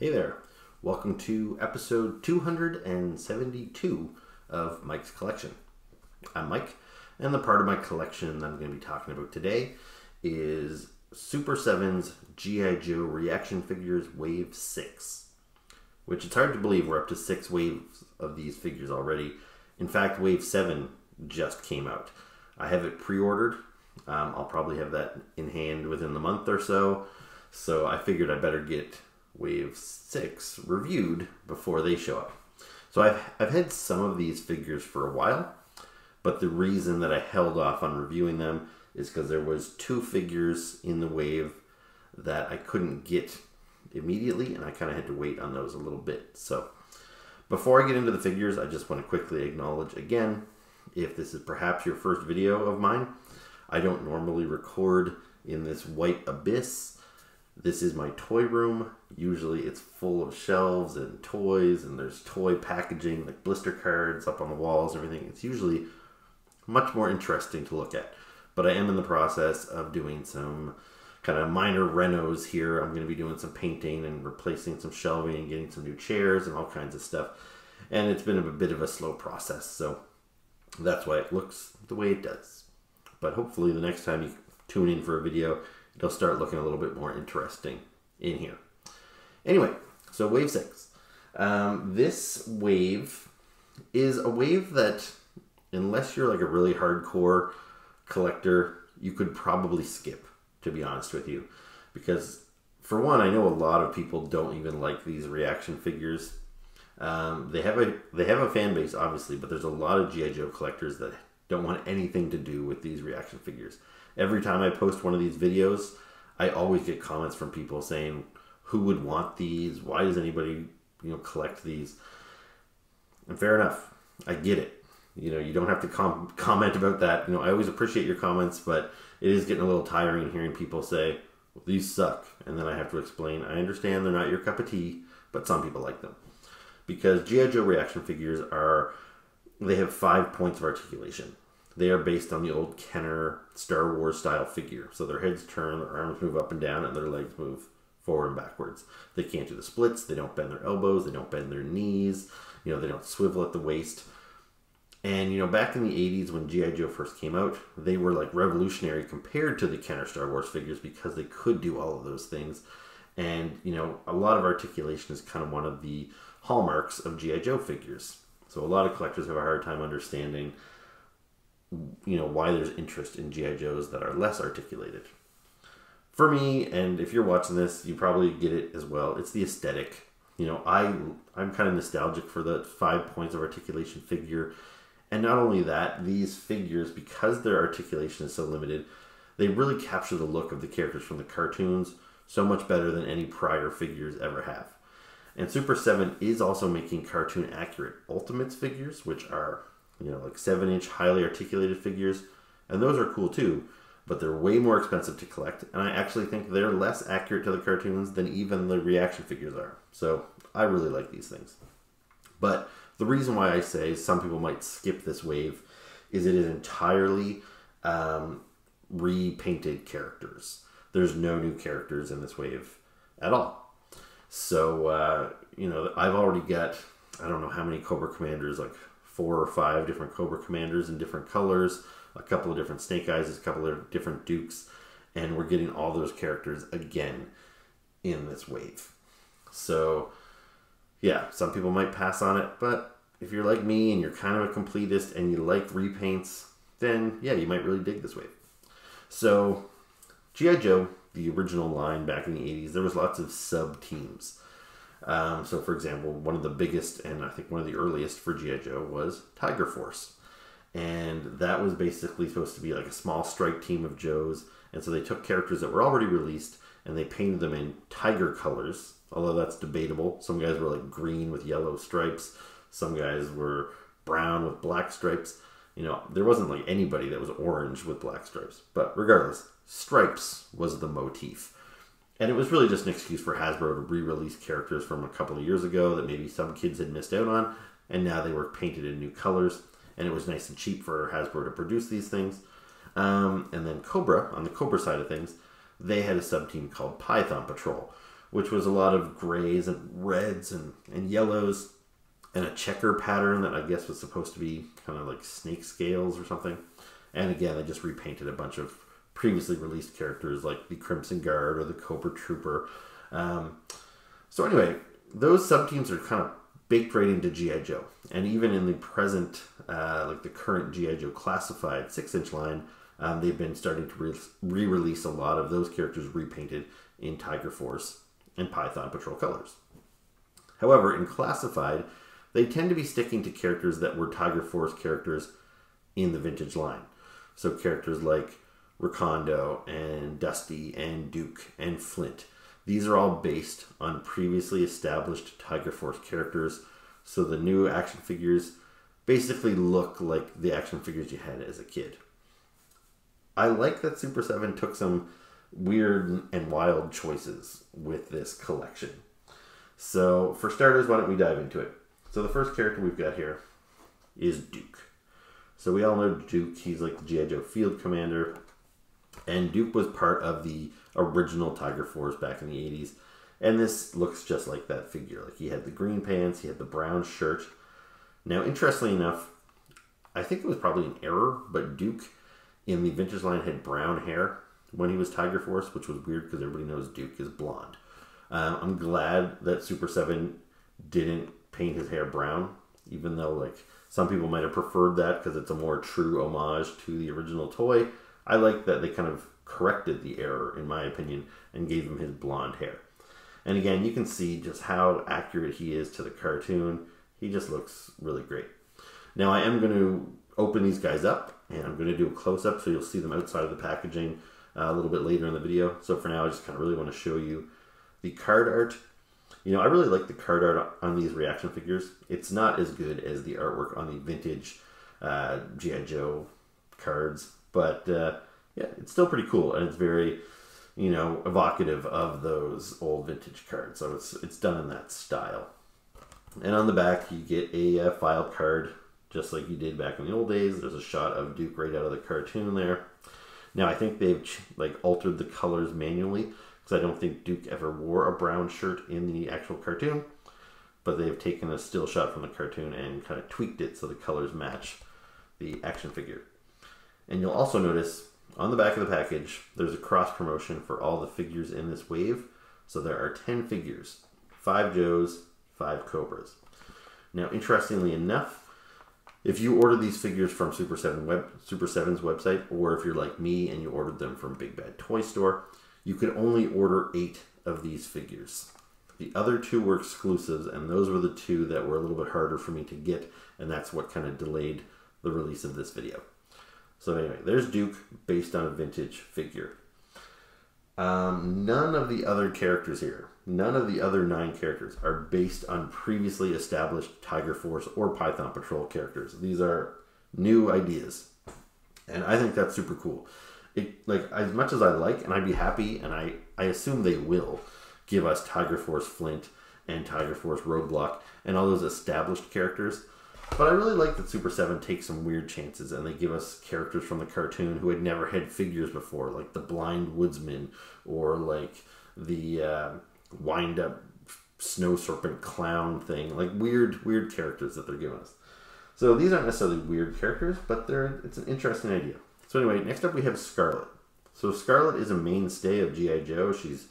Hey there. Welcome to episode 272 of Mike's Collection. I'm Mike, and the part of my collection that I'm going to be talking about today is Super 7's G.I. Joe reaction figures Wave 6, which it's hard to believe we're up to six waves of these figures already. In fact, Wave 7 just came out. I have it pre ordered. Um, I'll probably have that in hand within the month or so. So I figured I better get Wave 6 reviewed before they show up. So I've, I've had some of these figures for a while, but the reason that I held off on reviewing them is because there was two figures in the wave that I couldn't get immediately, and I kind of had to wait on those a little bit. So before I get into the figures, I just want to quickly acknowledge again, if this is perhaps your first video of mine, I don't normally record in this white abyss this is my toy room. Usually it's full of shelves and toys and there's toy packaging like blister cards up on the walls and everything. It's usually much more interesting to look at. But I am in the process of doing some kind of minor renos here. I'm going to be doing some painting and replacing some shelving and getting some new chairs and all kinds of stuff. And it's been a bit of a slow process, so that's why it looks the way it does. But hopefully the next time you tune in for a video, it'll start looking a little bit more interesting in here. Anyway, so wave six. Um, this wave is a wave that, unless you're like a really hardcore collector, you could probably skip, to be honest with you. Because, for one, I know a lot of people don't even like these reaction figures. Um, they have a they have a fan base, obviously, but there's a lot of GI Joe collectors that don't want anything to do with these reaction figures every time I post one of these videos, I always get comments from people saying, "Who would want these? Why does anybody, you know, collect these?" And fair enough, I get it. You know, you don't have to com- comment about that. You know, I always appreciate your comments, but it is getting a little tiring hearing people say well, these suck, and then I have to explain. I understand they're not your cup of tea, but some people like them because GI Joe reaction figures are they have five points of articulation. They are based on the old Kenner Star Wars style figure. So their heads turn, their arms move up and down, and their legs move forward and backwards. They can't do the splits. They don't bend their elbows. They don't bend their knees. You know, they don't swivel at the waist. And you know, back in the '80s when GI Joe first came out, they were like revolutionary compared to the Kenner Star Wars figures because they could do all of those things. And you know, a lot of articulation is kind of one of the hallmarks of GI Joe figures. So a lot of collectors have a hard time understanding you know why there's interest in GI Joes that are less articulated. For me, and if you're watching this, you probably get it as well. It's the aesthetic. You know, I I'm kind of nostalgic for the five points of articulation figure, and not only that, these figures because their articulation is so limited, they really capture the look of the characters from the cartoons so much better than any prior figures ever have. And Super 7 is also making cartoon accurate Ultimates figures, which are you know, like seven inch highly articulated figures, and those are cool too, but they're way more expensive to collect, and I actually think they're less accurate to the cartoons than even the reaction figures are. So I really like these things. But the reason why I say some people might skip this wave is it is entirely um, repainted characters. There's no new characters in this wave at all. So, uh, you know, I've already got, I don't know how many Cobra Commanders, like four or five different Cobra Commanders in different colors, a couple of different Snake Eyes, a couple of different Dukes, and we're getting all those characters again in this wave. So, yeah, some people might pass on it, but if you're like me and you're kind of a completist and you like repaints, then yeah, you might really dig this wave. So, G.I. Joe, the original line back in the 80s, there was lots of sub teams. Um, so, for example, one of the biggest and I think one of the earliest for G.I. Joe was Tiger Force. And that was basically supposed to be like a small strike team of Joes. And so they took characters that were already released and they painted them in tiger colors, although that's debatable. Some guys were like green with yellow stripes, some guys were brown with black stripes. You know, there wasn't like anybody that was orange with black stripes. But regardless, stripes was the motif. And it was really just an excuse for Hasbro to re release characters from a couple of years ago that maybe some kids had missed out on, and now they were painted in new colors. And it was nice and cheap for Hasbro to produce these things. Um, and then Cobra, on the Cobra side of things, they had a sub team called Python Patrol, which was a lot of grays and reds and, and yellows and a checker pattern that I guess was supposed to be kind of like snake scales or something. And again, they just repainted a bunch of previously released characters like the Crimson Guard or the Cobra Trooper. Um, so anyway, those sub teams are kind of baked right into GI Joe, and even in the present, uh, like the current GI Joe classified six-inch line, um, they've been starting to re-release a lot of those characters repainted in Tiger Force and Python Patrol colors. However, in classified, they tend to be sticking to characters that were Tiger Force characters in the vintage line. So characters like Recondo and Dusty and Duke and Flint. These are all based on previously established Tiger Force characters. So the new action figures basically look like the action figures you had as a kid. I like that Super 7 took some weird and wild choices with this collection. So, for starters, why don't we dive into it? So, the first character we've got here is Duke. So, we all know Duke. He's like the G.I. Joe field commander. And Duke was part of the original Tiger Force back in the 80s. And this looks just like that figure. Like he had the green pants, he had the brown shirt. Now, interestingly enough, I think it was probably an error, but Duke in the vintage line had brown hair when he was Tiger Force, which was weird because everybody knows Duke is blonde. Um, I'm glad that Super 7 didn't paint his hair brown, even though like some people might have preferred that because it's a more true homage to the original toy. I like that they kind of corrected the error, in my opinion, and gave him his blonde hair. And again, you can see just how accurate he is to the cartoon. He just looks really great. Now, I am going to open these guys up, and I'm going to do a close-up so you'll see them outside of the packaging uh, a little bit later in the video. So for now, I just kind of really want to show you the card art. You know, I really like the card art on these reaction figures. It's not as good as the artwork on the vintage uh, G.I. Joe cards, but uh, yeah, it's still pretty cool, and it's very, you know, evocative of those old vintage cards. So it's it's done in that style. And on the back, you get a uh, file card, just like you did back in the old days. There's a shot of Duke right out of the cartoon there. Now I think they've like altered the colors manually because I don't think Duke ever wore a brown shirt in the actual cartoon, but they've taken a still shot from the cartoon and kind of tweaked it so the colors match the action figure. And you'll also notice on the back of the package, there's a cross promotion for all the figures in this wave. So there are 10 figures, 5 Joes, 5 Cobras. Now, interestingly enough, if you order these figures from Super 7 web, Super 7's website, or if you're like me and you ordered them from Big Bad Toy Store, you could only order 8 of these figures. The other two were exclusives, and those were the two that were a little bit harder for me to get, and that's what kind of delayed the release of this video. So anyway, there's Duke based on a vintage figure. Um, none of the other characters here, none of the other nine characters are based on previously established Tiger Force or Python Patrol characters. These are new ideas, and I think that's super cool. It like as much as I like, and I'd be happy, and I I assume they will give us Tiger Force Flint and Tiger Force Roadblock and all those established characters. But I really like that Super 7 takes some weird chances and they give us characters from the cartoon who had never had figures before, like the Blind Woodsman or like the uh, wind up snow serpent clown thing. Like weird, weird characters that they're giving us. So these aren't necessarily weird characters, but they're it's an interesting idea. So anyway, next up we have Scarlett. So Scarlett is a mainstay of G.I. Joe. She's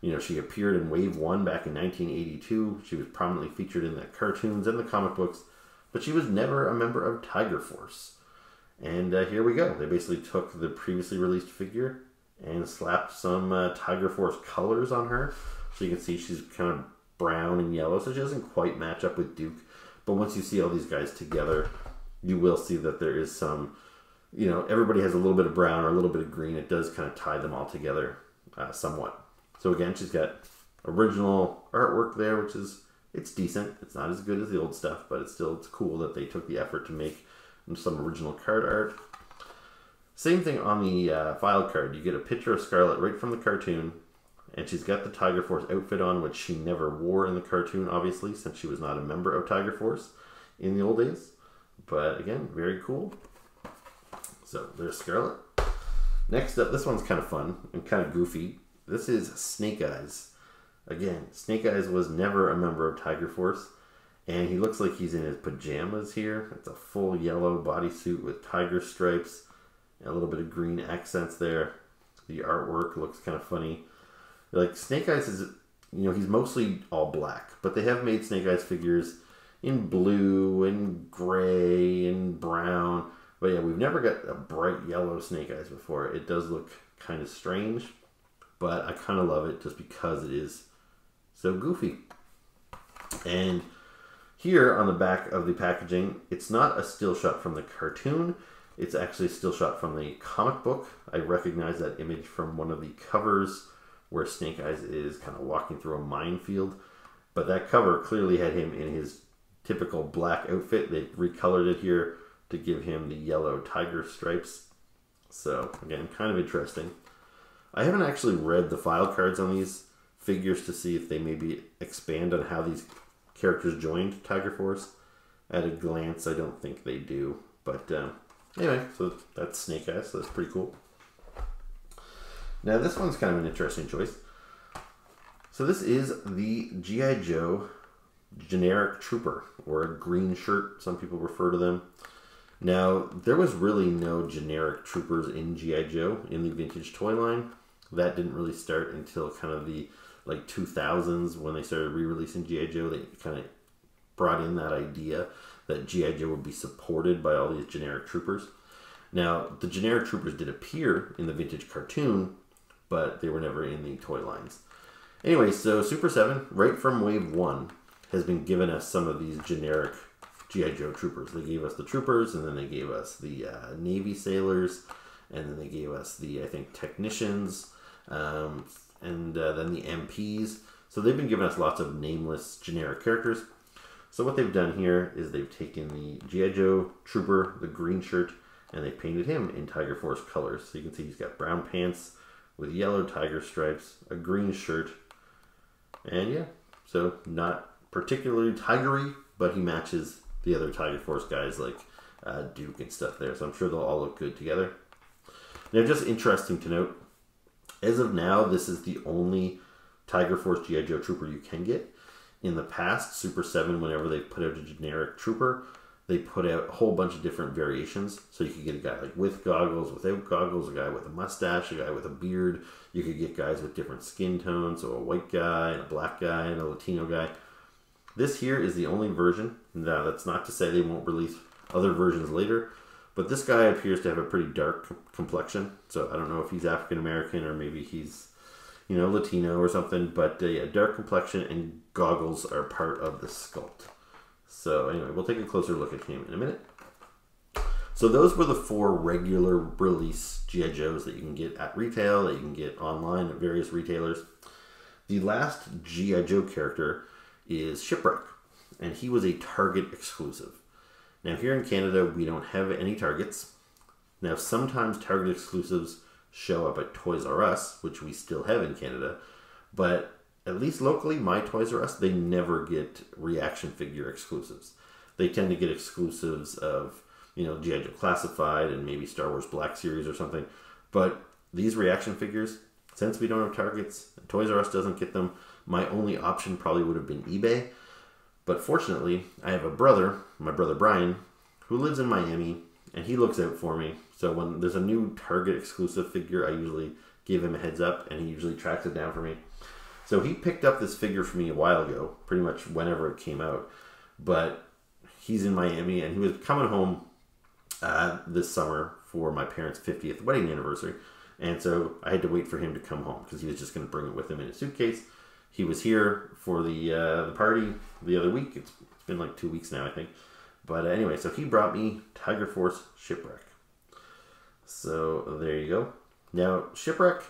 you know, she appeared in Wave 1 back in 1982. She was prominently featured in the cartoons and the comic books but she was never a member of Tiger Force. And uh, here we go. They basically took the previously released figure and slapped some uh, Tiger Force colors on her. So you can see she's kind of brown and yellow, so she doesn't quite match up with Duke. But once you see all these guys together, you will see that there is some, you know, everybody has a little bit of brown or a little bit of green. It does kind of tie them all together uh, somewhat. So again, she's got original artwork there, which is it's decent. It's not as good as the old stuff, but it's still it's cool that they took the effort to make some original card art. Same thing on the uh, file card. You get a picture of Scarlett right from the cartoon, and she's got the Tiger Force outfit on, which she never wore in the cartoon, obviously, since she was not a member of Tiger Force in the old days. But again, very cool. So there's Scarlett. Next up, this one's kind of fun and kind of goofy. This is Snake Eyes. Again, Snake Eyes was never a member of Tiger Force, and he looks like he's in his pajamas here. It's a full yellow bodysuit with tiger stripes, a little bit of green accents there. The artwork looks kind of funny. Like Snake Eyes is, you know, he's mostly all black, but they have made Snake Eyes figures in blue and gray and brown. But yeah, we've never got a bright yellow Snake Eyes before. It does look kind of strange, but I kind of love it just because it is so goofy. And here on the back of the packaging, it's not a still shot from the cartoon. It's actually a still shot from the comic book. I recognize that image from one of the covers where Snake Eyes is kind of walking through a minefield. But that cover clearly had him in his typical black outfit. They recolored it here to give him the yellow tiger stripes. So, again, kind of interesting. I haven't actually read the file cards on these figures to see if they maybe expand on how these characters joined Tiger Force. At a glance, I don't think they do. But um, anyway, so that's Snake Eyes, so that's pretty cool. Now, this one's kind of an interesting choice. So, this is the G.I. Joe generic trooper, or a green shirt, some people refer to them. Now, there was really no generic troopers in G.I. Joe in the vintage toy line. That didn't really start until kind of the like 2000s when they started re-releasing GI Joe. They kind of brought in that idea that GI Joe would be supported by all these generic troopers. Now, the generic troopers did appear in the vintage cartoon, but they were never in the toy lines. Anyway, so Super 7, right from Wave 1, has been giving us some of these generic G.I. Joe troopers. They gave us the troopers, and then they gave us the uh, Navy sailors, and then they gave us the, I think, technicians, um, and uh, then the MPs. So they've been giving us lots of nameless generic characters. So what they've done here is they've taken the G.I. Joe trooper, the green shirt, and they painted him in Tiger Force colors. So you can see he's got brown pants with yellow tiger stripes, a green shirt, and yeah, so not particularly tigery, but he matches the other Tiger Force guys like uh, Duke and stuff there. So I'm sure they'll all look good together. Now, just interesting to note, as of now, this is the only Tiger Force G.I. Joe Trooper you can get. In the past, Super 7, whenever they put out a generic Trooper, they put out a whole bunch of different variations. So you could get a guy like with goggles, without goggles, a guy with a mustache, a guy with a beard. You could get guys with different skin tones, so a white guy, and a black guy, and a Latino guy. This here is the only version. Now, that's not to say they won't release other versions later, but this guy appears to have a pretty dark complexion. So I don't know if he's African American or maybe he's, you know, Latino or something. But uh, yeah, dark complexion and goggles are part of the sculpt. So anyway, we'll take a closer look at him in a minute. So those were the four regular release GI Joes that you can get at retail, that you can get online at various retailers. The last GI Joe character is Shipwreck, and he was a Target exclusive. Now, here in Canada, we don't have any Targets. Now, sometimes Target exclusives show up at Toys R Us, which we still have in Canada, but at least locally, my Toys R Us, they never get reaction figure exclusives. They tend to get exclusives of, you know, G.I. Joe Classified and maybe Star Wars Black Series or something. But these reaction figures, since we don't have Targets, Toys R Us doesn't get them, my only option probably would have been eBay but fortunately, I have a brother, my brother Brian, who lives in Miami, and he looks out for me. So when there's a new Target exclusive figure, I usually give him a heads up, and he usually tracks it down for me. So he picked up this figure for me a while ago, pretty much whenever it came out. But he's in Miami, and he was coming home uh, this summer for my parents' 50th wedding anniversary. And so I had to wait for him to come home because he was just going to bring it with him in a suitcase he was here for the uh, the party the other week. It's, it's been like two weeks now, I think. But uh, anyway, so he brought me Tiger Force Shipwreck. So there you go. Now Shipwreck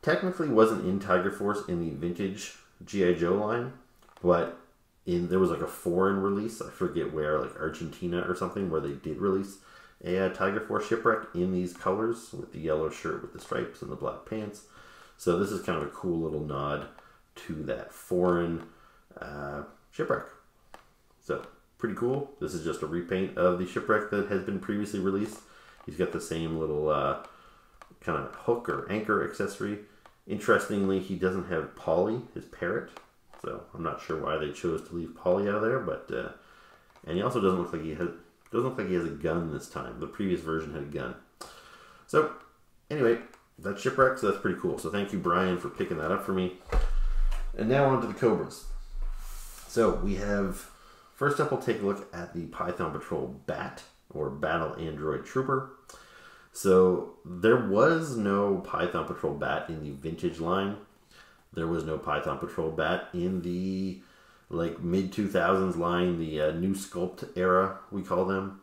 technically wasn't in Tiger Force in the vintage GI Joe line, but in there was like a foreign release. I forget where, like Argentina or something, where they did release a uh, Tiger Force Shipwreck in these colors with the yellow shirt with the stripes and the black pants. So this is kind of a cool little nod to that foreign uh, shipwreck. So pretty cool. This is just a repaint of the shipwreck that has been previously released. He's got the same little uh, kind of hook or anchor accessory Interestingly, he doesn't have Polly, his parrot. So I'm not sure why they chose to leave Polly out of there, but uh, and he also doesn't look like he has doesn't look like he has a gun this time. The previous version had a gun. So anyway, that's shipwreck. So that's pretty cool. So thank you, Brian, for picking that up for me. And now on to the Cobras. So we have first up, we'll take a look at the Python Patrol Bat or Battle Android Trooper. So there was no Python Patrol Bat in the vintage line. There was no Python Patrol Bat in the like mid 2000s line, the uh, new sculpt era, we call them.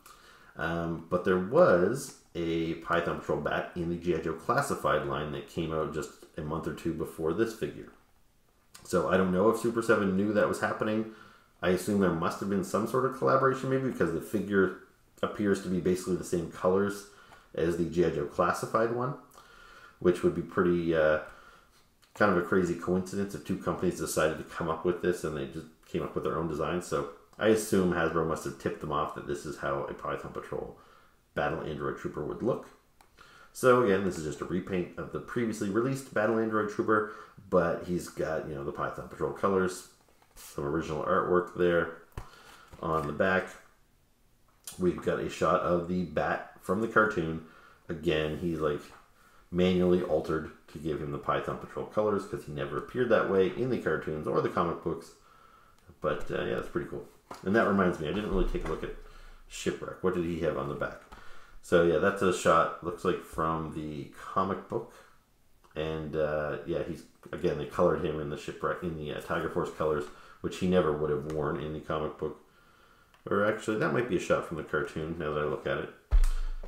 Um, but there was a Python Patrol Bat in the G.I. Joe Classified line that came out just a month or two before this figure. So I don't know if Super 7 knew that was happening. I assume there must have been some sort of collaboration, maybe because the figure appears to be basically the same colors as the G.I. Joe Classified one, which would be pretty uh, kind of a crazy coincidence if two companies decided to come up with this and they just came up with their own design. So I assume Hasbro must have tipped them off that this is how a Python Patrol Battle Android Trooper would look. So again, this is just a repaint of the previously released Battle Android Trooper, but he's got, you know, the Python Patrol colors, some original artwork there on the back. We've got a shot of the bat from the cartoon. Again, he's like manually altered to give him the Python Patrol colors because he never appeared that way in the cartoons or the comic books. But uh, yeah, it's pretty cool. And that reminds me, I didn't really take a look at Shipwreck. What did he have on the back? So yeah, that's a shot. Looks like from the comic book, and uh, yeah, he's again they colored him in the shipwreck in the uh, Tiger Force colors, which he never would have worn in the comic book. Or actually, that might be a shot from the cartoon. Now that I look at it,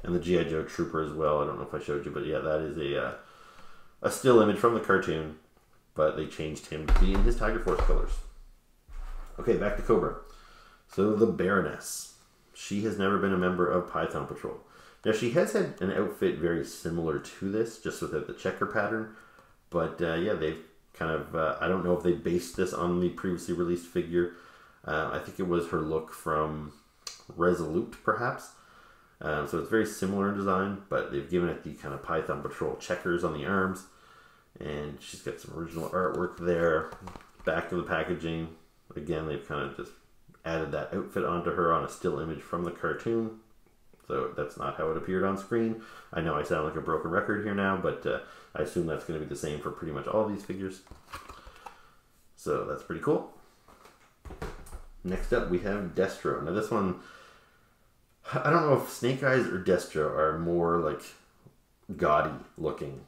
and the GI Joe Trooper as well. I don't know if I showed you, but yeah, that is a uh, a still image from the cartoon, but they changed him to be in his Tiger Force colors. Okay, back to Cobra. So the Baroness, she has never been a member of Python Patrol. Now she has had an outfit very similar to this, just without the checker pattern. But uh, yeah, they've kind of uh, I don't know if they based this on the previously released figure. Uh, I think it was her look from Resolute, perhaps. Um, so it's very similar in design, but they've given it the kind of Python Patrol checkers on the arms, and she's got some original artwork there. Back of the packaging, again, they've kind of just added that outfit onto her on a still image from the cartoon. So that's not how it appeared on screen. I know I sound like a broken record here now, but uh, I assume that's going to be the same for pretty much all of these figures. So that's pretty cool. Next up, we have Destro. Now this one, I don't know if Snake Eyes or Destro are more like gaudy looking,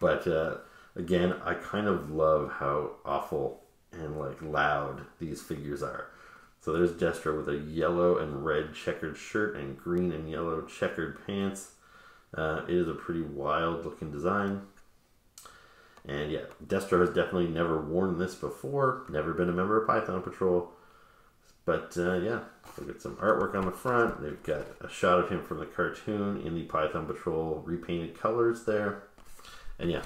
but uh, again, I kind of love how awful and like loud these figures are. So there's Destro with a yellow and red checkered shirt and green and yellow checkered pants. Uh, it is a pretty wild looking design. And yeah, Destro has definitely never worn this before, never been a member of Python Patrol. But uh, yeah, look at some artwork on the front. They've got a shot of him from the cartoon in the Python Patrol repainted colors there. And yeah,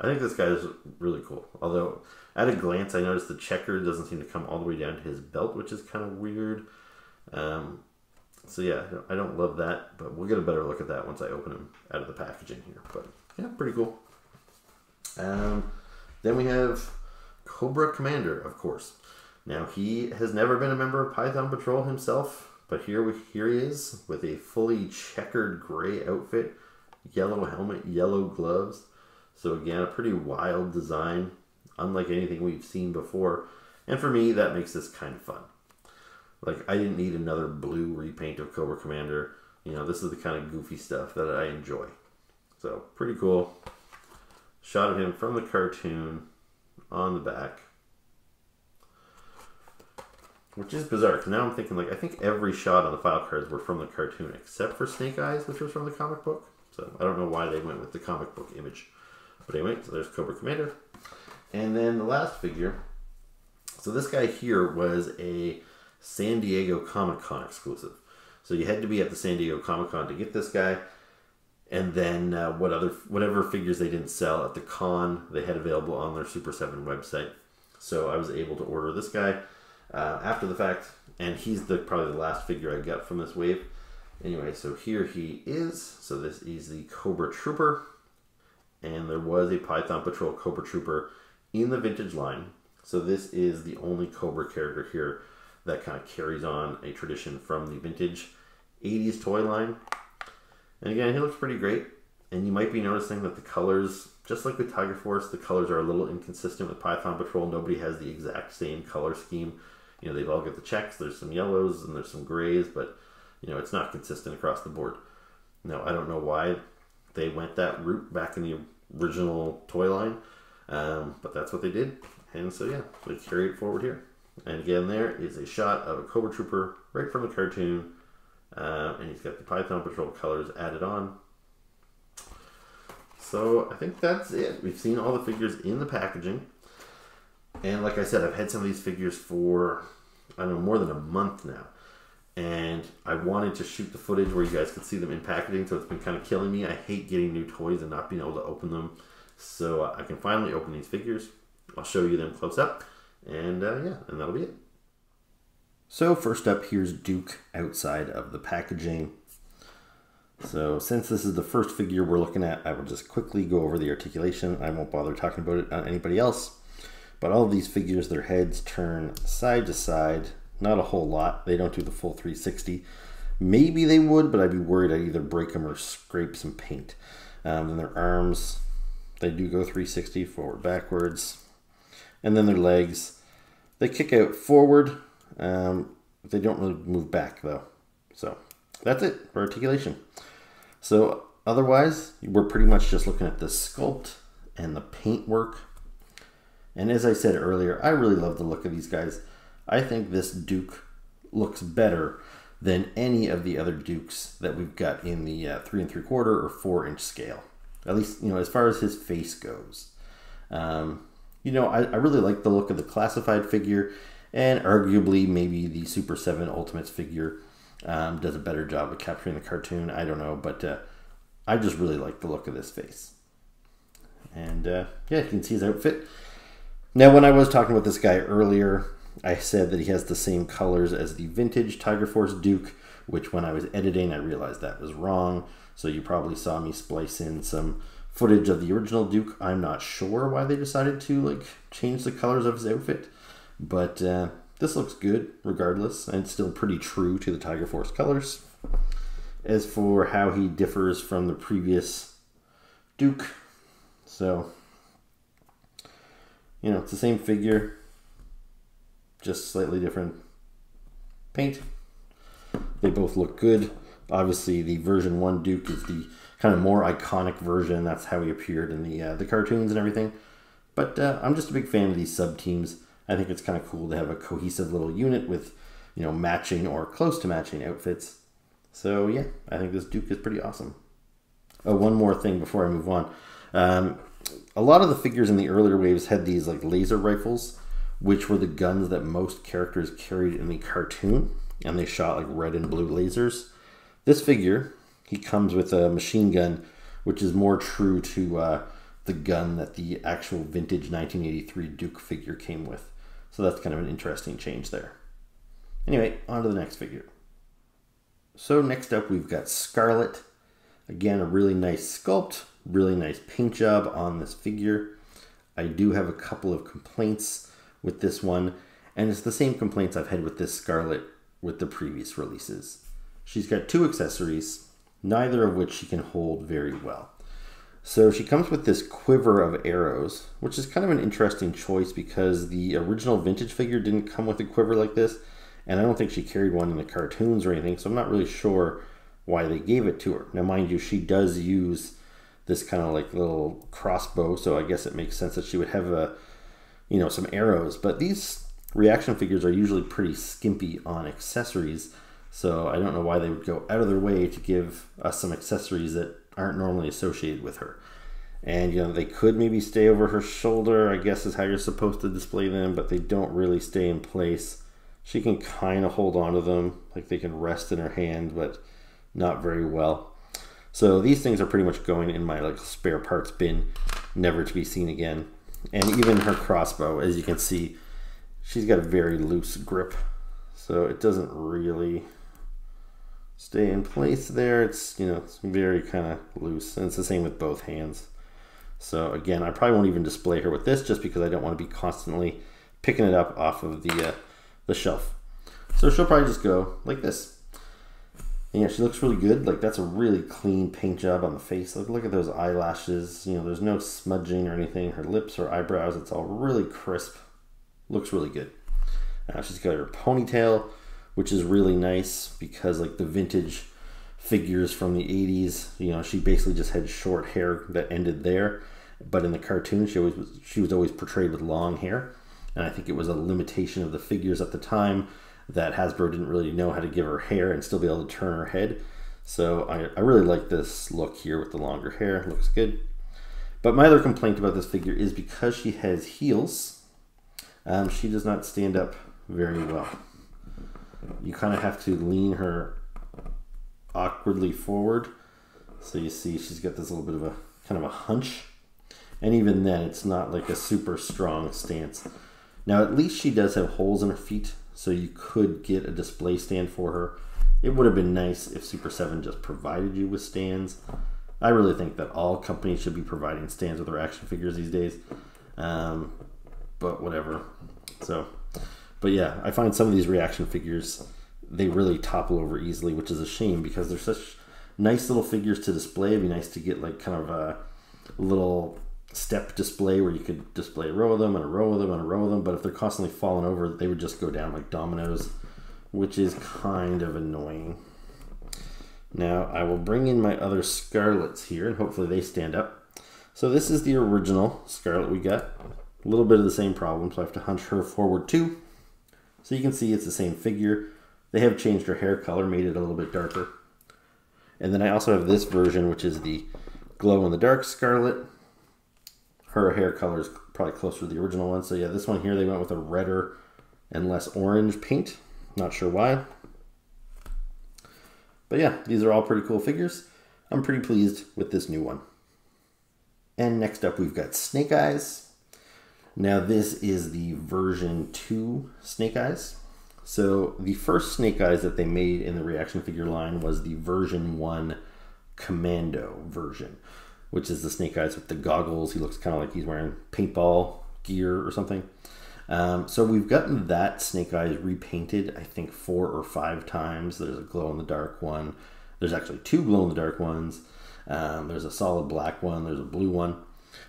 I think this guy is really cool. Although at a glance, I noticed the checker doesn't seem to come all the way down to his belt, which is kind of weird. Um, so yeah, I don't love that, but we'll get a better look at that once I open him out of the packaging here. But yeah, pretty cool. Um, then we have Cobra Commander, of course. Now he has never been a member of Python Patrol himself, but here we here he is with a fully checkered gray outfit, yellow helmet, yellow gloves. So again, a pretty wild design unlike anything we've seen before. And for me, that makes this kind of fun. Like, I didn't need another blue repaint of Cobra Commander. You know, this is the kind of goofy stuff that I enjoy. So, pretty cool. Shot of him from the cartoon on the back. Which is bizarre, now I'm thinking, like, I think every shot on the file cards were from the cartoon, except for Snake Eyes, which was from the comic book. So, I don't know why they went with the comic book image. But anyway, so there's Cobra Commander. And then the last figure. So this guy here was a San Diego Comic Con exclusive. So you had to be at the San Diego Comic Con to get this guy. And then uh, what other whatever figures they didn't sell at the con, they had available on their Super 7 website. So I was able to order this guy uh, after the fact, and he's the probably the last figure I got from this wave. Anyway, so here he is. So this is the Cobra Trooper and there was a Python Patrol Cobra Trooper in the vintage line. So this is the only Cobra character here that kind of carries on a tradition from the vintage 80s toy line. And again, he looks pretty great. And you might be noticing that the colors, just like with Tiger Force, the colors are a little inconsistent with Python Patrol. Nobody has the exact same color scheme. You know, they've all got the checks. There's some yellows and there's some grays, but you know, it's not consistent across the board. Now, I don't know why they went that route back in the original toy line, um, but that's what they did. And so, yeah, they carry it forward here. And again, there is a shot of a Cobra Trooper right from the cartoon, uh, and he's got the Python Patrol colors added on. So I think that's it. We've seen all the figures in the packaging. And like I said, I've had some of these figures for, I don't know, more than a month now. And I wanted to shoot the footage where you guys could see them in packaging, so it's been kind of killing me. I hate getting new toys and not being able to open them. So I can finally open these figures. I'll show you them close up. And uh, yeah, and that'll be it. So first up, here's Duke outside of the packaging. So since this is the first figure we're looking at, I will just quickly go over the articulation. I won't bother talking about it on anybody else. But all of these figures, their heads turn side to side. Not a whole lot. They don't do the full 360. Maybe they would, but I'd be worried I'd either break them or scrape some paint. Um, then their arms, they do go 360 forward, backwards. And then their legs, they kick out forward. Um, they don't really move back though. So that's it for articulation. So otherwise, we're pretty much just looking at the sculpt and the paintwork. And as I said earlier, I really love the look of these guys. I think this Duke looks better than any of the other Dukes that we've got in the uh, three and three quarter or four inch scale. At least, you know, as far as his face goes. Um, you know, I, I really like the look of the classified figure, and arguably maybe the Super 7 Ultimates figure um, does a better job of capturing the cartoon. I don't know, but uh, I just really like the look of this face. And uh, yeah, you can see his outfit. Now, when I was talking about this guy earlier, I said that he has the same colors as the vintage Tiger Force Duke, which when I was editing, I realized that was wrong. So you probably saw me splice in some footage of the original Duke. I'm not sure why they decided to like change the colors of his outfit, but uh, this looks good regardless, and still pretty true to the Tiger Force colors. As for how he differs from the previous Duke, so you know, it's the same figure, just slightly different paint. They both look good. Obviously, the version one Duke is the kind of more iconic version. That's how he appeared in the uh, the cartoons and everything. But uh, I'm just a big fan of these sub teams. I think it's kind of cool to have a cohesive little unit with, you know, matching or close to matching outfits. So yeah, I think this Duke is pretty awesome. Oh, one more thing before I move on. Um, a lot of the figures in the earlier waves had these like laser rifles, which were the guns that most characters carried in the cartoon, and they shot like red and blue lasers. This figure, he comes with a machine gun, which is more true to uh, the gun that the actual vintage 1983 Duke figure came with. So that's kind of an interesting change there. Anyway, on to the next figure. So next up we've got Scarlett. Again, a really nice sculpt, really nice paint job on this figure. I do have a couple of complaints with this one, and it's the same complaints I've had with this Scarlett with the previous releases. She's got two accessories, neither of which she can hold very well. So she comes with this quiver of arrows, which is kind of an interesting choice because the original vintage figure didn't come with a quiver like this, and I don't think she carried one in the cartoons or anything, so I'm not really sure why they gave it to her. Now, mind you, she does use this kind of like little crossbow, so I guess it makes sense that she would have a, you know, some arrows. But these reaction figures are usually pretty skimpy on accessories, so I don't know why they would go out of their way to give us some accessories that aren't normally associated with her. And you know, they could maybe stay over her shoulder, I guess is how you're supposed to display them, but they don't really stay in place. She can kind of hold on to them, like they can rest in her hand, but not very well. So these things are pretty much going in my like spare parts bin, never to be seen again. And even her crossbow, as you can see, she's got a very loose grip. So it doesn't really stay in place there. It's, you know, it's very kind of loose. And it's the same with both hands. So again, I probably won't even display her with this just because I don't want to be constantly picking it up off of the, uh, the shelf. So she'll probably just go like this. And yeah, she looks really good. Like that's a really clean paint job on the face. Like look at those eyelashes. You know, there's no smudging or anything. Her lips or eyebrows, it's all really crisp. Looks really good. Uh, she's got her ponytail, which is really nice because like the vintage figures from the 80s, you know, she basically just had short hair that ended there. But in the cartoon, she always was, she was always portrayed with long hair, and I think it was a limitation of the figures at the time that Hasbro didn't really know how to give her hair and still be able to turn her head. So I, I really like this look here with the longer hair. Looks good. But my other complaint about this figure is because she has heels, um, she does not stand up very well. You kind of have to lean her awkwardly forward. So you see she's got this little bit of a kind of a hunch. And even then, it's not like a super strong stance. Now, at least she does have holes in her feet, so you could get a display stand for her. It would have been nice if Super 7 just provided you with stands. I really think that all companies should be providing stands with their action figures these days. Um, but whatever. So, but yeah, I find some of these reaction figures they really topple over easily, which is a shame because they're such nice little figures to display. It'd be nice to get like kind of a little step display where you could display a row of them and a row of them and a row of them. But if they're constantly falling over, they would just go down like dominoes, which is kind of annoying. Now I will bring in my other Scarletts here and hopefully they stand up. So this is the original Scarlett we got. A little bit of the same problem, so I have to hunch her forward too. So you can see it's the same figure. They have changed her hair color, made it a little bit darker. And then I also have this version, which is the glow in the dark Scarlett. Her hair color is probably closer to the original one. So yeah, this one here, they went with a redder and less orange paint. Not sure why. But yeah, these are all pretty cool figures. I'm pretty pleased with this new one. And next up, we've got Snake Eyes. Now, this is the version 2 Snake Eyes. So the first Snake Eyes that they made in the reaction figure line was the version 1 Commando version, which is the Snake Eyes with the goggles. He looks kind of like he's wearing paintball gear or something. Um, so we've gotten that Snake Eyes repainted, I think, four or five times. There's a glow in the dark one. There's actually two glow in the dark ones. Um, there's a solid black one. There's a blue one.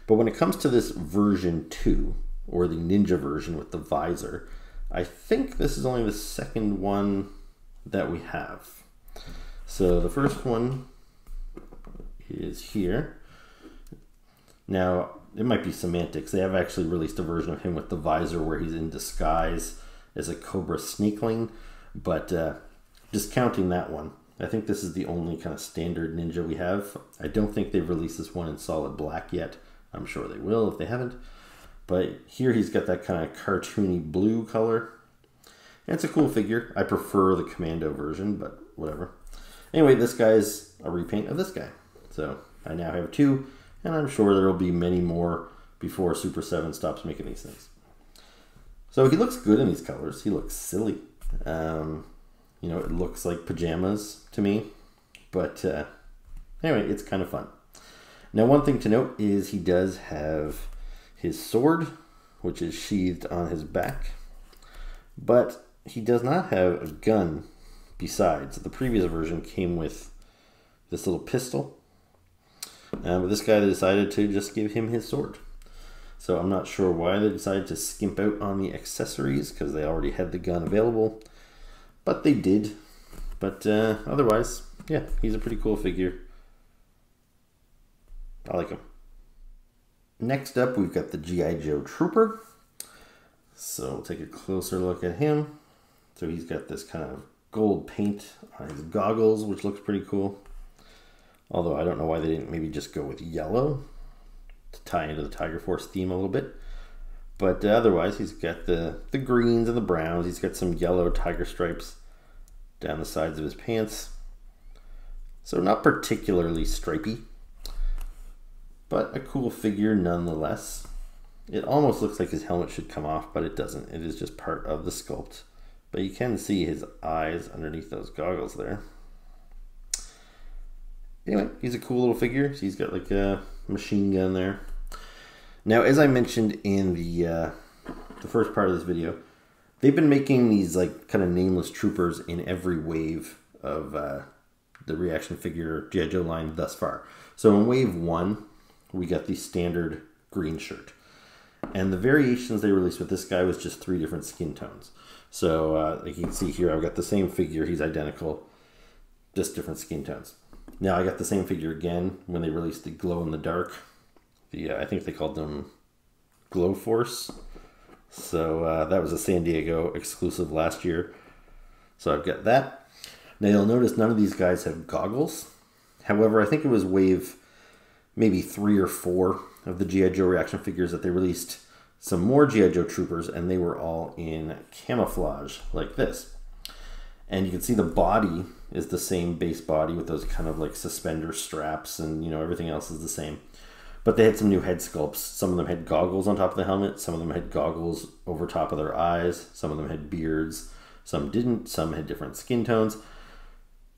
But when it comes to this version 2, or the ninja version with the visor, I think this is only the second one that we have. So the first one is here. Now, it might be semantics. They have actually released a version of him with the visor where he's in disguise as a cobra snakeling, but uh, discounting that one, I think this is the only kind of standard ninja we have. I don't think they've released this one in solid black yet. I'm sure they will if they haven't. But here he's got that kind of cartoony blue color. And it's a cool figure. I prefer the Commando version, but whatever. Anyway, this guy's a repaint of this guy. So I now have two, and I'm sure there will be many more before Super 7 stops making these things. So he looks good in these colors. He looks silly. Um, you know, it looks like pajamas to me. But uh, anyway, it's kind of fun. Now, one thing to note is he does have his sword, which is sheathed on his back, but he does not have a gun besides. The previous version came with this little pistol, uh, but this guy decided to just give him his sword. So I'm not sure why they decided to skimp out on the accessories because they already had the gun available, but they did. But uh, otherwise, yeah, he's a pretty cool figure. I like him. Next up, we've got the G.I. Joe Trooper. So we'll take a closer look at him. So he's got this kind of gold paint on his goggles, which looks pretty cool. Although I don't know why they didn't maybe just go with yellow to tie into the Tiger Force theme a little bit. But uh, otherwise, he's got the, the greens and the browns. He's got some yellow tiger stripes down the sides of his pants. So not particularly stripy but a cool figure nonetheless. It almost looks like his helmet should come off, but it doesn't. It is just part of the sculpt. But you can see his eyes underneath those goggles there. Anyway, he's a cool little figure. He's got like a machine gun there. Now, as I mentioned in the uh, the first part of this video, they've been making these like kind of nameless troopers in every wave of uh, the reaction figure GI Joe line thus far. So in wave one, we got the standard green shirt, and the variations they released with this guy was just three different skin tones. So uh, like you can see here, I've got the same figure; he's identical, just different skin tones. Now I got the same figure again when they released the glow in the dark. The uh, I think they called them Glow Force. So uh, that was a San Diego exclusive last year. So I've got that. Now you'll notice none of these guys have goggles. However, I think it was wave maybe three or four of the G.I. Joe reaction figures that they released some more G.I. Joe troopers, and they were all in camouflage like this. And you can see the body is the same base body with those kind of like suspender straps, and you know, everything else is the same. But they had some new head sculpts. Some of them had goggles on top of the helmet, some of them had goggles over top of their eyes, some of them had beards, some didn't, some had different skin tones.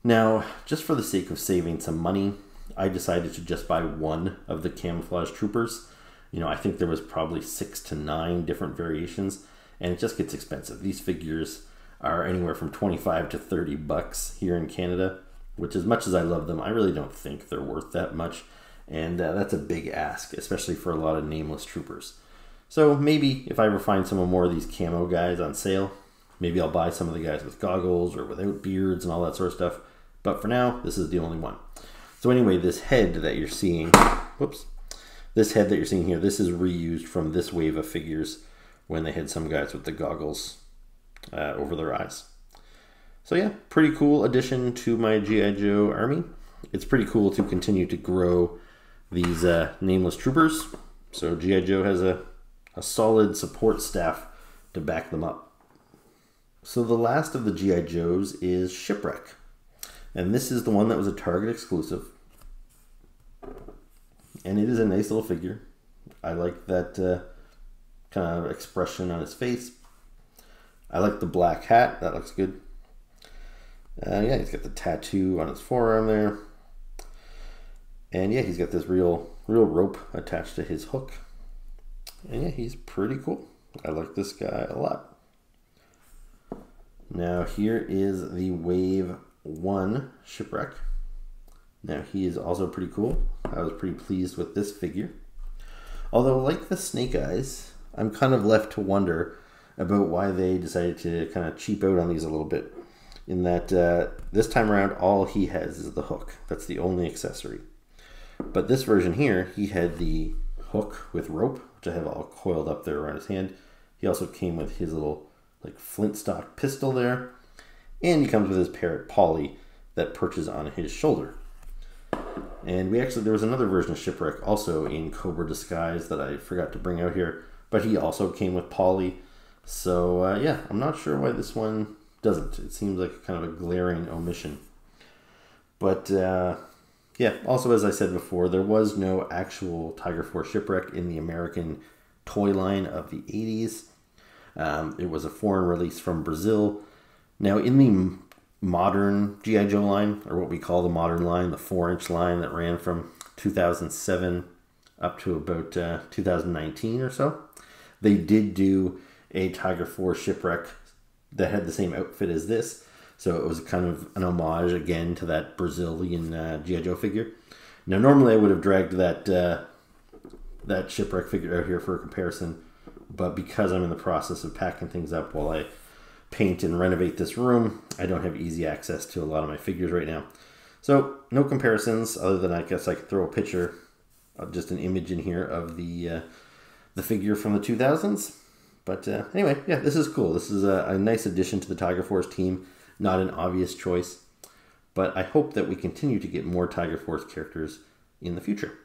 Now, just for the sake of saving some money, I decided to just buy one of the camouflage troopers. You know, I think there was probably six to nine different variations, and it just gets expensive. These figures are anywhere from 25 to 30 bucks here in Canada, which as much as I love them, I really don't think they're worth that much. And uh, that's a big ask, especially for a lot of nameless troopers. So maybe if I ever find some more of these camo guys on sale, maybe I'll buy some of the guys with goggles or without beards and all that sort of stuff. But for now, this is the only one. So anyway, this head that you're seeing, whoops, this head that you're seeing here, this is reused from this wave of figures when they had some guys with the goggles uh, over their eyes. So yeah, pretty cool addition to my G.I. Joe army. It's pretty cool to continue to grow these uh, nameless troopers. So G.I. Joe has a, a solid support staff to back them up. So the last of the G.I. Joes is Shipwreck. And this is the one that was a Target exclusive. And it is a nice little figure. I like that uh, kind of expression on his face. I like the black hat. That looks good. Uh, yeah, he's got the tattoo on his forearm there. And yeah, he's got this real, real rope attached to his hook. And yeah, he's pretty cool. I like this guy a lot. Now here is the Wave one shipwreck. Now he is also pretty cool. I was pretty pleased with this figure. Although like the snake eyes, I'm kind of left to wonder about why they decided to kind of cheap out on these a little bit. In that uh, this time around, all he has is the hook. That's the only accessory. But this version here, he had the hook with rope, which I have all coiled up there around his hand. He also came with his little like flintstock pistol there and he comes with his parrot Polly that perches on his shoulder. And we actually, there was another version of Shipwreck also in Cobra Disguise that I forgot to bring out here, but he also came with Polly. So uh, yeah, I'm not sure why this one doesn't. It seems like kind of a glaring omission. But uh, yeah, also as I said before, there was no actual Tiger Force Shipwreck in the American toy line of the 80s. Um, it was a foreign release from Brazil now, in the modern G.I. Joe line, or what we call the modern line, the 4 inch line that ran from 2007 up to about uh, 2019 or so, they did do a Tiger Force shipwreck that had the same outfit as this. So it was kind of an homage again to that Brazilian uh, G.I. Joe figure. Now, normally I would have dragged that uh, that shipwreck figure out here for a comparison, but because I'm in the process of packing things up while I paint and renovate this room. I don't have easy access to a lot of my figures right now. So no comparisons other than I guess I could throw a picture, of just an image in here of the uh, the figure from the 2000s. But uh, anyway, yeah, this is cool. This is a, a nice addition to the Tiger Force team. Not an obvious choice, but I hope that we continue to get more Tiger Force characters in the future.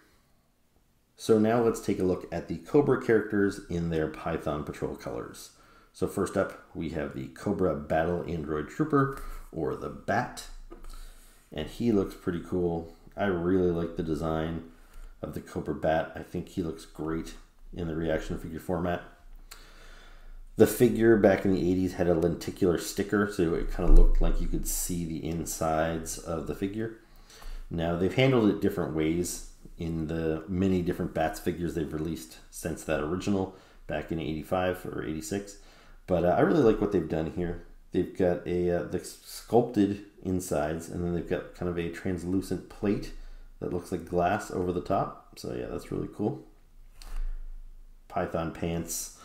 So now let's take a look at the Cobra characters in their Python Patrol colors. So first up, we have the Cobra Battle Android Trooper, or the BAT. And he looks pretty cool. I really like the design of the Cobra Bat. I think he looks great in the reaction figure format. The figure back in the 80s had a lenticular sticker, so it kind of looked like you could see the insides of the figure. Now, they've handled it different ways in the many different Bats figures they've released since that original back in 85 or 86. But uh, I really like what they've done here. They've got a uh, the sculpted insides, and then they've got kind of a translucent plate that looks like glass over the top. So yeah, that's really cool. Python pants,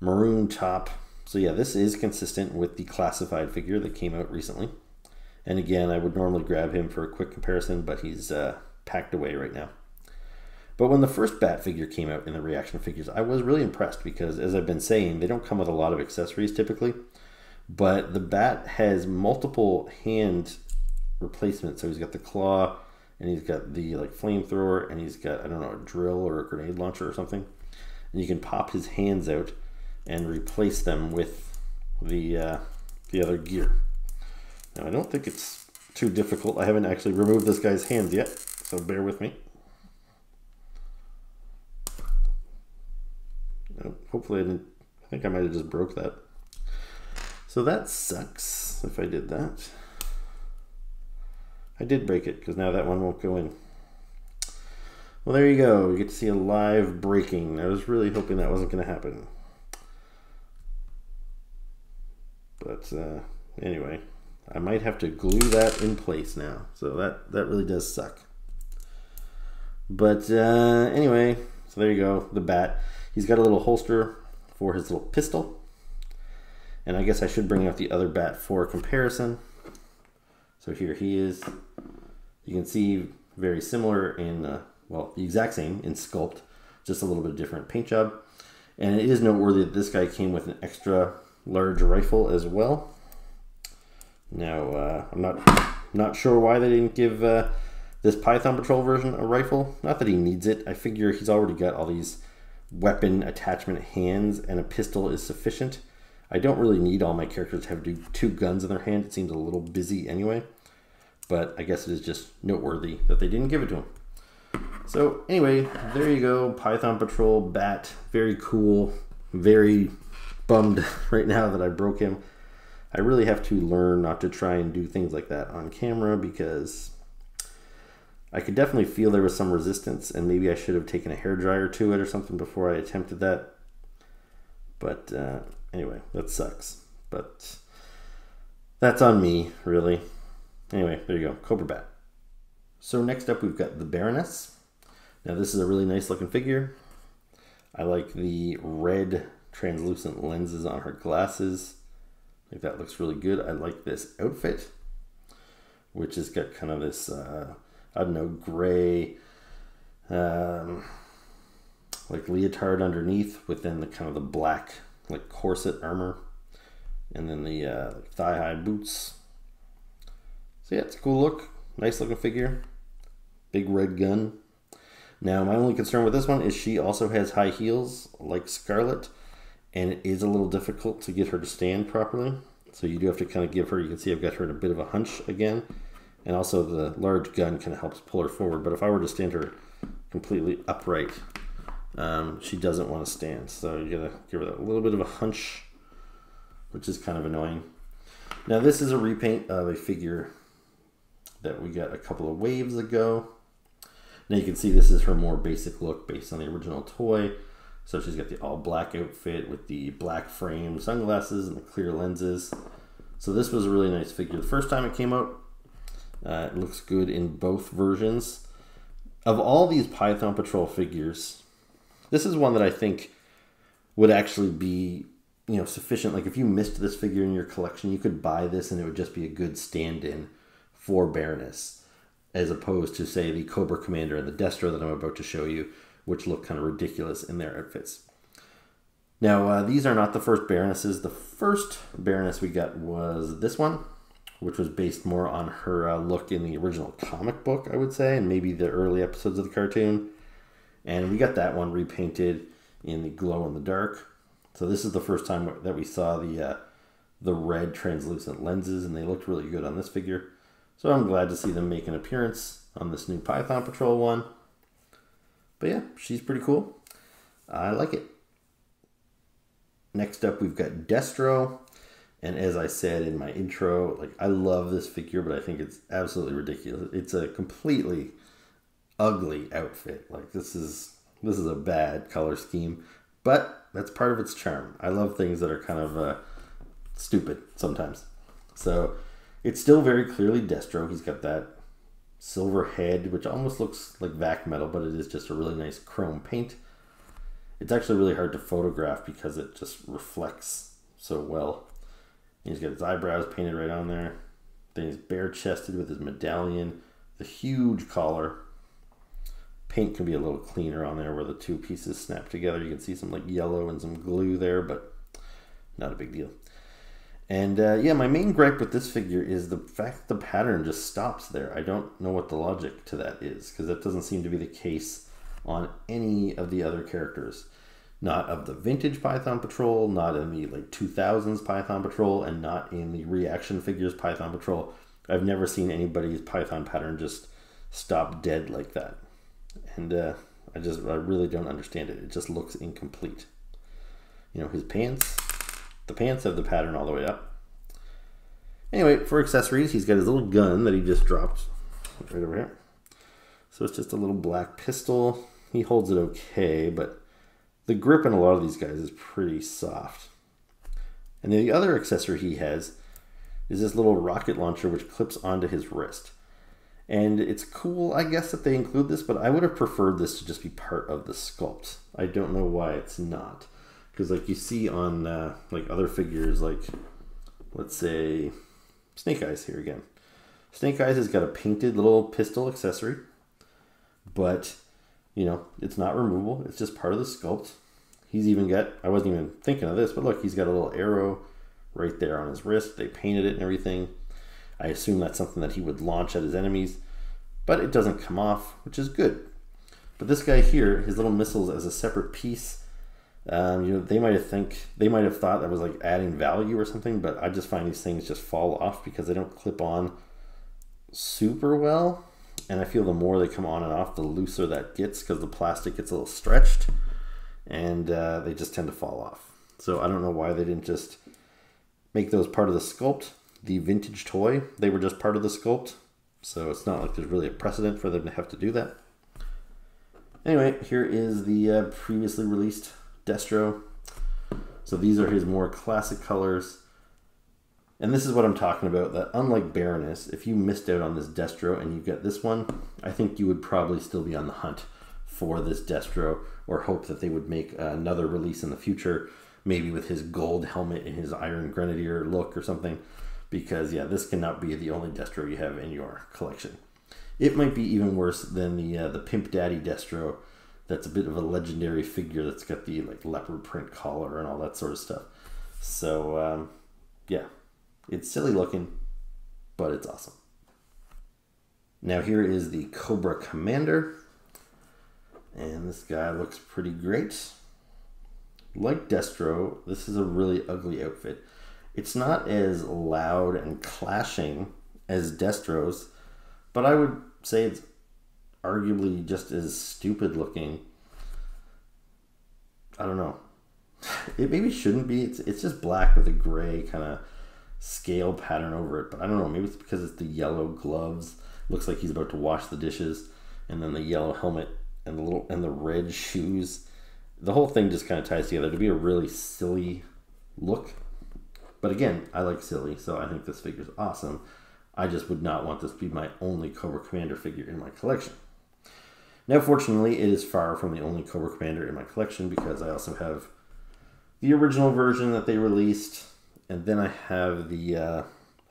maroon top. So yeah, this is consistent with the classified figure that came out recently. And again, I would normally grab him for a quick comparison, but he's uh, packed away right now. But when the first Bat figure came out in the reaction figures, I was really impressed because, as I've been saying, they don't come with a lot of accessories typically. But the Bat has multiple hand replacements. So he's got the claw, and he's got the like flamethrower, and he's got I don't know a drill or a grenade launcher or something. And you can pop his hands out and replace them with the uh, the other gear. Now I don't think it's too difficult. I haven't actually removed this guy's hands yet, so bear with me. hopefully I didn't, I think I might have just broke that. So that sucks if I did that. I did break it because now that one won't go in. Well, there you go. You get to see a live breaking. I was really hoping that wasn't going to happen. But uh, anyway, I might have to glue that in place now. So that, that really does suck. But uh, anyway, so there you go, the bat. He's got a little holster for his little pistol. And I guess I should bring out the other bat for comparison. So here he is. You can see very similar in, uh, well, the exact same in sculpt, just a little bit different paint job. And it is noteworthy that this guy came with an extra large rifle as well. Now, uh, I'm not not sure why they didn't give uh, this Python Patrol version a rifle. Not that he needs it. I figure he's already got all these weapon attachment hands and a pistol is sufficient. I don't really need all my characters to have two guns in their hand. It seems a little busy anyway. But I guess it is just noteworthy that they didn't give it to him. So anyway, there you go. Python Patrol Bat. Very cool. Very bummed right now that I broke him. I really have to learn not to try and do things like that on camera because I could definitely feel there was some resistance, and maybe I should have taken a hair dryer to it or something before I attempted that. But uh, anyway, that sucks. But that's on me, really. Anyway, there you go, Cobra Bat. So next up, we've got the Baroness. Now this is a really nice looking figure. I like the red translucent lenses on her glasses. I think that looks really good. I like this outfit, which has got kind of this uh, I don't know, gray, um, like leotard underneath, within the kind of the black, like corset armor, and then the uh, thigh high boots. So yeah, it's a cool look, nice looking figure, big red gun. Now, my only concern with this one is she also has high heels like Scarlett, and it is a little difficult to get her to stand properly. So you do have to kind of give her, you can see I've got her in a bit of a hunch again and also the large gun kind of helps pull her forward. But if I were to stand her completely upright, um, she doesn't want to stand. So you gotta give her a little bit of a hunch, which is kind of annoying. Now this is a repaint of a figure that we got a couple of waves ago. Now you can see this is her more basic look based on the original toy. So she's got the all black outfit with the black frame sunglasses and the clear lenses. So this was a really nice figure. The first time it came out, uh, it looks good in both versions. Of all these Python Patrol figures, this is one that I think would actually be you know sufficient. Like if you missed this figure in your collection, you could buy this and it would just be a good stand-in for Baroness, as opposed to say the Cobra Commander and the Destro that I'm about to show you, which look kind of ridiculous in their outfits. Now, uh, these are not the first Baronesses. The first Baroness we got was this one, which was based more on her uh, look in the original comic book, I would say, and maybe the early episodes of the cartoon. And we got that one repainted in the glow in the dark. So this is the first time that we saw the uh, the red translucent lenses, and they looked really good on this figure. So I'm glad to see them make an appearance on this new Python Patrol one. But yeah, she's pretty cool. I like it. Next up, we've got Destro. And as I said in my intro, like I love this figure, but I think it's absolutely ridiculous. It's a completely ugly outfit. Like this is this is a bad color scheme, but that's part of its charm. I love things that are kind of uh, stupid sometimes. So it's still very clearly Destro. He's got that silver head, which almost looks like vac metal, but it is just a really nice chrome paint. It's actually really hard to photograph because it just reflects so well. He's got his eyebrows painted right on there. Then he's bare chested with his medallion, the huge collar. Paint can be a little cleaner on there where the two pieces snap together. You can see some like yellow and some glue there, but not a big deal. And uh, yeah, my main gripe with this figure is the fact the pattern just stops there. I don't know what the logic to that is because that doesn't seem to be the case on any of the other characters. Not of the vintage Python Patrol, not in the like 2000s Python Patrol, and not in the reaction figures Python Patrol. I've never seen anybody's Python pattern just stop dead like that. And uh, I just, I really don't understand it. It just looks incomplete. You know, his pants, the pants have the pattern all the way up. Anyway, for accessories, he's got his little gun that he just dropped right over here. So it's just a little black pistol. He holds it okay, but the grip on a lot of these guys is pretty soft. And the other accessory he has is this little rocket launcher which clips onto his wrist. And it's cool, I guess, that they include this, but I would have preferred this to just be part of the sculpt. I don't know why it's not because like you see on uh, like other figures like let's say snake eyes here again. Snake eyes has got a painted little pistol accessory but you know it's not removable. It's just part of the sculpt. He's even got i wasn't even thinking of this but look he's got a little arrow right there on his wrist. They painted it and everything. I assume that's something that he would launch at his enemies but it doesn't come off which is good. But this guy here his little missiles as a separate piece um, you know, they might have think they might have thought that was like adding value or something, but I just find these things just fall off because they don't clip on super well. And I feel the more they come on and off, the looser that gets because the plastic gets a little stretched, and uh, they just tend to fall off. So I don't know why they didn't just make those part of the sculpt. The vintage toy, they were just part of the sculpt, so it's not like there's really a precedent for them to have to do that. Anyway, here is the uh, previously released Destro. So these are his more classic colors. And this is what I'm talking about, that unlike Baroness, if you missed out on this Destro and you get this one, I think you would probably still be on the hunt for this Destro or hope that they would make another release in the future, maybe with his gold helmet and his Iron Grenadier look or something. Because, yeah, this cannot be the only Destro you have in your collection. It might be even worse than the uh, the Pimp Daddy Destro that's a bit of a legendary figure that's got the like leopard print collar and all that sort of stuff. So um, yeah, it's silly looking, but it's awesome. Now here is the Cobra Commander, and this guy looks pretty great. Like Destro, this is a really ugly outfit. It's not as loud and clashing as Destro's, but I would say it's arguably just as stupid looking. I don't know. It maybe shouldn't be. It's it's just black with a gray kind of scale pattern over it. But I don't know. Maybe it's because it's the yellow gloves. Looks like he's about to wash the dishes, and then the yellow helmet and the little and the red shoes. The whole thing just kind of ties together to be a really silly look. But again, I like silly, so I think this figure is awesome. I just would not want this to be my only Cobra Commander figure in my collection. Now, fortunately, it is far from the only Cobra Commander in my collection because I also have the original version that they released, and then I have the, uh,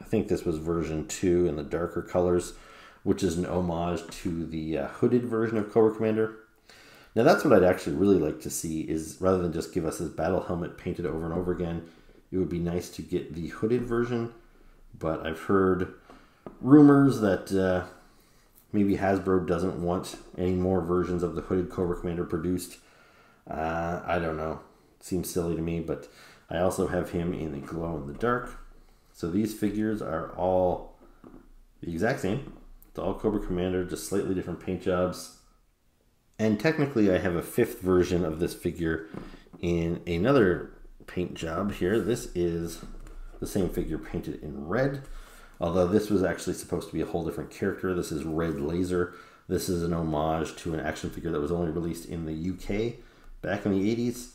I think this was version 2 in the darker colors, which is an homage to the uh, hooded version of Cobra Commander. Now, that's what I'd actually really like to see is rather than just give us his battle helmet painted over and over again, it would be nice to get the hooded version, but I've heard rumors that uh, maybe Hasbro doesn't want any more versions of the hooded Cobra Commander produced. Uh, I don't know. Seems silly to me, but I also have him in the glow in the dark. So these figures are all the exact same. It's all Cobra Commander, just slightly different paint jobs. And technically, I have a fifth version of this figure in another paint job here. This is the same figure painted in red. Although this was actually supposed to be a whole different character. This is Red Laser. This is an homage to an action figure that was only released in the UK back in the 80s.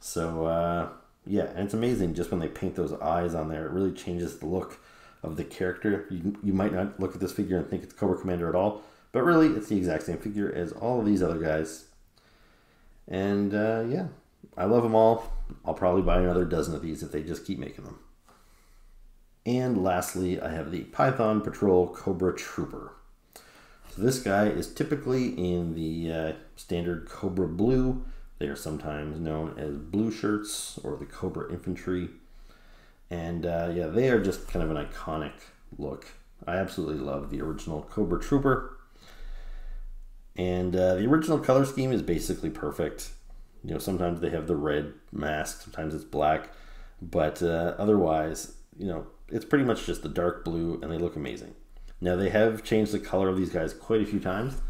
So, uh, yeah, and it's amazing just when they paint those eyes on there. It really changes the look of the character. You, you might not look at this figure and think it's Cobra Commander at all, but really it's the exact same figure as all of these other guys. And uh, yeah, I love them all. I'll probably buy another dozen of these if they just keep making them. And lastly, I have the Python Patrol Cobra Trooper. So this guy is typically in the uh, standard Cobra Blue. They are sometimes known as blue shirts or the Cobra Infantry. And uh, yeah, they are just kind of an iconic look. I absolutely love the original Cobra Trooper. And uh, the original color scheme is basically perfect. You know, sometimes they have the red mask, sometimes it's black, but uh, otherwise, you know, it's pretty much just the dark blue, and they look amazing. Now they have changed the color of these guys quite a few times,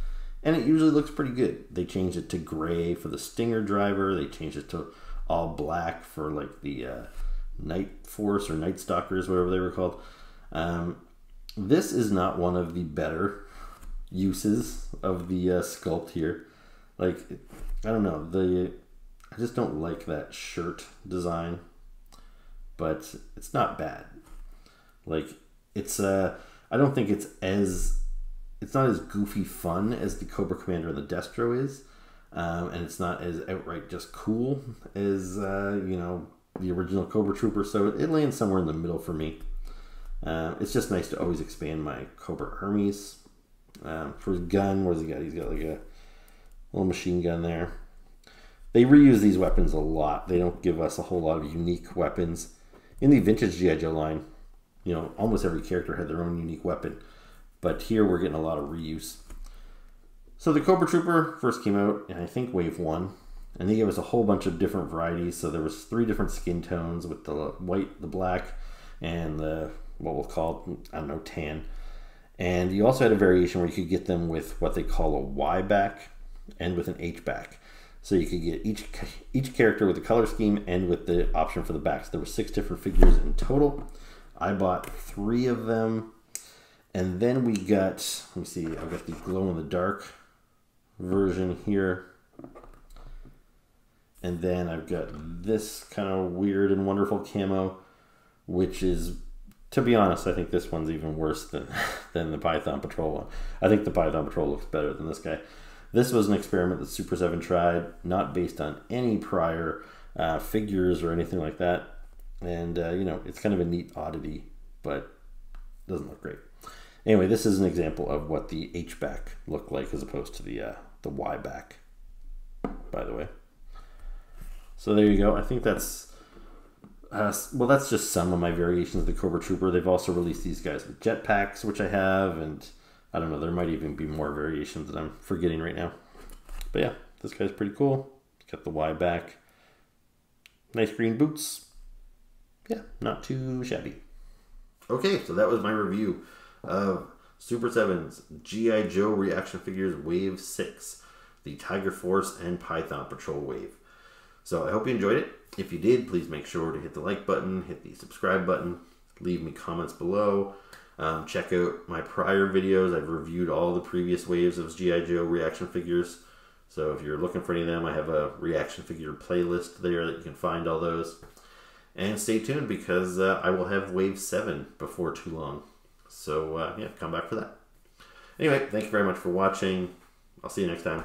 and it usually looks pretty good. They changed it to gray for the Stinger driver. They changed it to all black for like the uh, Night Force or Night Stalkers, whatever they were called. Um, this is not one of the better uses of the uh, sculpt here. Like, I don't know the I just don't like that shirt design, but it's not bad. Like, it's uh I don't think it's as it's not as goofy fun as the Cobra Commander and the Destro is, um, and it's not as outright just cool as uh, you know the original Cobra Trooper. So it, lands somewhere in the middle for me. Uh, it's just nice to always expand my Cobra armies. Um, for his gun, what does he got? He's got like a little machine gun there. They reuse these weapons a lot. They don't give us a whole lot of unique weapons. In the vintage G.I. Joe line, you know, almost every character had their own unique weapon. But here we're getting a lot of reuse. So the Cobra Trooper first came out in I think wave one. And they gave us a whole bunch of different varieties. So there was three different skin tones with the white, the black, and the what we'll call I don't know tan. And you also had a variation where you could get them with what they call a Y back and with an H back. So you could get each each character with the color scheme and with the option for the backs. There were six different figures in total. I bought three of them. And then we got, let me see, I've got the glow in the dark version here. And then I've got this kind of weird and wonderful camo, which is, to be honest, I think this one's even worse than, than the Python Patrol one. I think the Python Patrol looks better than this guy. This was an experiment that Super 7 tried, not based on any prior uh, figures or anything like that. And, uh, you know, it's kind of a neat oddity, but doesn't look great. Anyway, this is an example of what the H back looked like as opposed to the uh, the Y back. By the way, so there you go. I think that's uh, well, that's just some of my variations of the Cobra Trooper. They've also released these guys with jetpacks, which I have, and I don't know. There might even be more variations that I'm forgetting right now. But yeah, this guy's pretty cool. Got the Y back. Nice green boots. Yeah, not too shabby. Okay, so that was my review of Super 7's G.I. Joe reaction figures Wave 6, the Tiger Force and Python Patrol Wave. So I hope you enjoyed it. If you did, please make sure to hit the like button, hit the subscribe button, leave me comments below. Um, check out my prior videos. I've reviewed all the previous waves of G.I. Joe reaction figures. So if you're looking for any of them, I have a reaction figure playlist there that you can find all those. And stay tuned because uh, I will have Wave 7 before too long. So uh, yeah, come back for that. Anyway, thank you very much for watching. I'll see you next time.